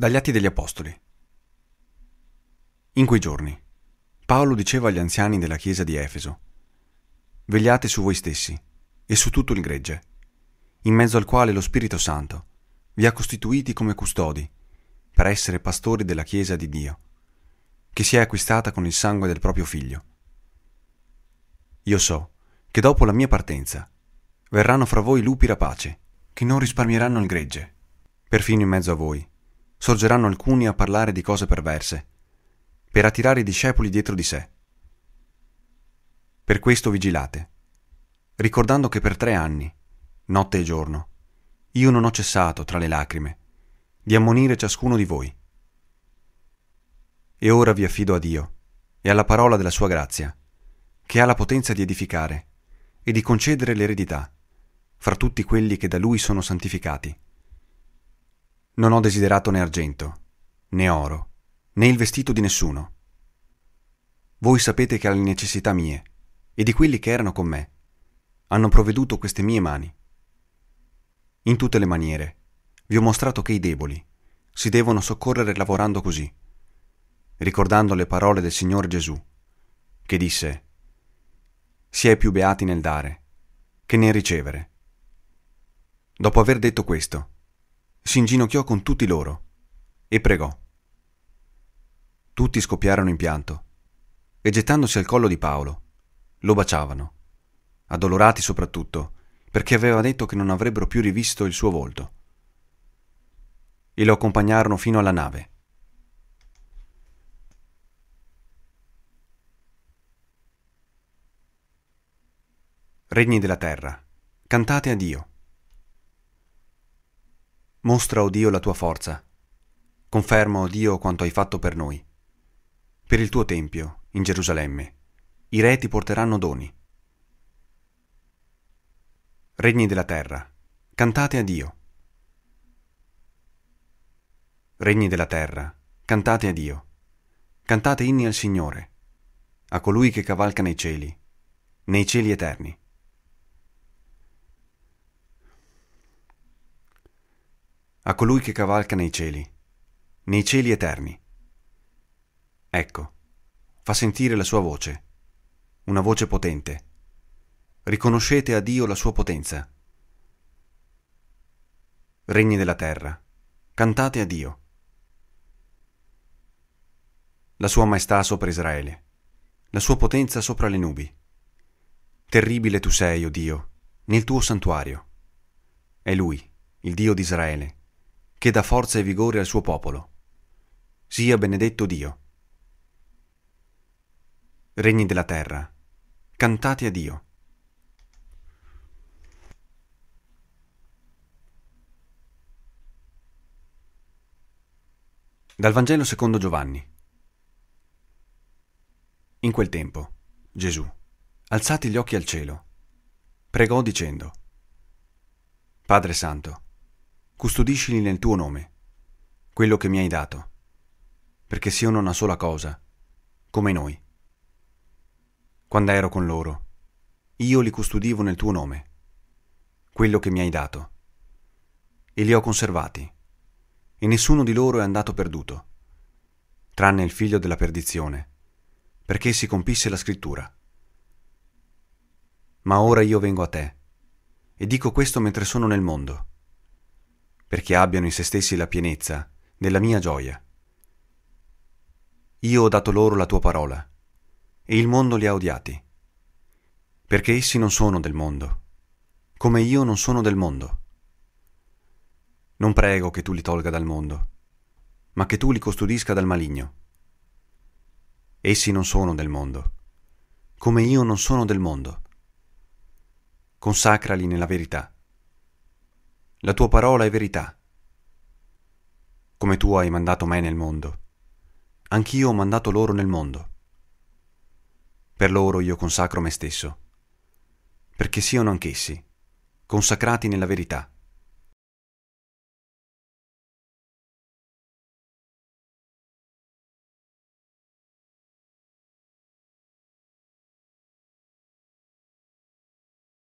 Dagli Atti degli Apostoli. In quei giorni, Paolo diceva agli anziani della chiesa di Efeso, Vegliate su voi stessi e su tutto il gregge, in mezzo al quale lo Spirito Santo vi ha costituiti come custodi per essere pastori della chiesa di Dio, che si è acquistata con il sangue del proprio figlio. Io so che dopo la mia partenza verranno fra voi lupi rapace, che non risparmieranno il gregge, perfino in mezzo a voi sorgeranno alcuni a parlare di cose perverse, per attirare i discepoli dietro di sé. Per questo vigilate, ricordando che per tre anni, notte e giorno, io non ho cessato, tra le lacrime, di ammonire ciascuno di voi. E ora vi affido a Dio e alla parola della sua grazia, che ha la potenza di edificare e di concedere l'eredità fra tutti quelli che da Lui sono santificati. Non ho desiderato né argento, né oro, né il vestito di nessuno. Voi sapete che alle necessità mie e di quelli che erano con me hanno provveduto queste mie mani. In tutte le maniere vi ho mostrato che i deboli si devono soccorrere lavorando così, ricordando le parole del Signore Gesù, che disse, Si è più beati nel dare che nel ricevere. Dopo aver detto questo, si inginocchiò con tutti loro e pregò. Tutti scoppiarono in pianto e gettandosi al collo di Paolo, lo baciavano, addolorati soprattutto perché aveva detto che non avrebbero più rivisto il suo volto. E lo accompagnarono fino alla nave. Regni della terra, cantate a Dio. Mostra, o oh Dio, la tua forza. Conferma, o oh Dio, quanto hai fatto per noi. Per il tuo Tempio, in Gerusalemme, i re ti porteranno doni. Regni della terra, cantate a Dio. Regni della terra, cantate a Dio. Cantate inni al Signore, a colui che cavalca nei cieli, nei cieli eterni. A colui che cavalca nei cieli, nei cieli eterni. Ecco, fa sentire la sua voce, una voce potente. Riconoscete a Dio la sua potenza. Regni della terra, cantate a Dio. La sua maestà sopra Israele, la sua potenza sopra le nubi. Terribile tu sei, o oh Dio, nel tuo santuario. È Lui, il Dio di Israele, che dà forza e vigore al suo popolo. Sia benedetto Dio. Regni della terra, cantate a Dio. Dal Vangelo secondo Giovanni. In quel tempo, Gesù, alzati gli occhi al cielo, pregò dicendo, Padre Santo, custodiscili nel tuo nome, quello che mi hai dato, perché siano una sola cosa, come noi. Quando ero con loro, io li custodivo nel tuo nome, quello che mi hai dato, e li ho conservati, e nessuno di loro è andato perduto, tranne il figlio della perdizione, perché si compisse la scrittura. Ma ora io vengo a te, e dico questo mentre sono nel mondo perché abbiano in se stessi la pienezza della mia gioia. Io ho dato loro la tua parola, e il mondo li ha odiati, perché essi non sono del mondo, come io non sono del mondo. Non prego che tu li tolga dal mondo, ma che tu li custodisca dal maligno. Essi non sono del mondo, come io non sono del mondo. Consacrali nella verità. La tua parola è verità. Come tu hai mandato me nel mondo, anch'io ho mandato loro nel mondo. Per loro io consacro me stesso, perché siano anch'essi consacrati nella verità.